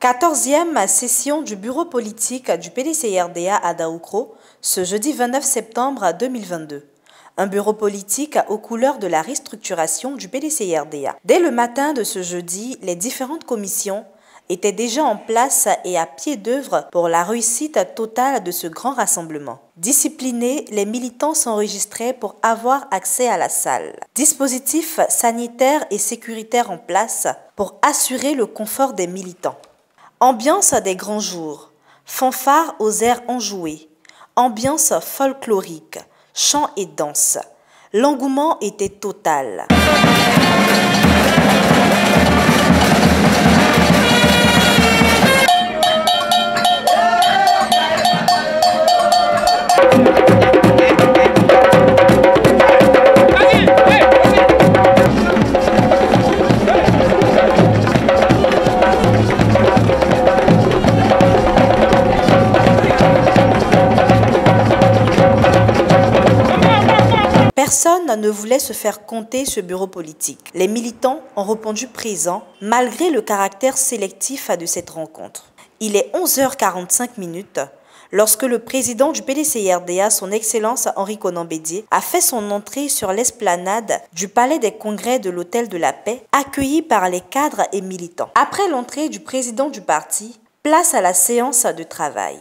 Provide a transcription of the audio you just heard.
14e session du bureau politique du PDCRDA à Daoukro ce jeudi 29 septembre 2022. Un bureau politique aux couleurs de la restructuration du PDCRDA. Dès le matin de ce jeudi, les différentes commissions étaient déjà en place et à pied d'œuvre pour la réussite totale de ce grand rassemblement. Disciplinés, les militants s'enregistraient pour avoir accès à la salle. Dispositifs sanitaires et sécuritaires en place pour assurer le confort des militants. Ambiance des grands jours, fanfare aux airs enjoués, ambiance folklorique, chant et danse. L'engouement était total. Personne ne voulait se faire compter ce bureau politique. Les militants ont répondu présents malgré le caractère sélectif de cette rencontre. Il est 11h45 minutes lorsque le président du PDCRDA, son Excellence Henri Conan Bédier, a fait son entrée sur l'esplanade du Palais des Congrès de l'Hôtel de la Paix, accueilli par les cadres et militants. Après l'entrée du président du parti, place à la séance de travail.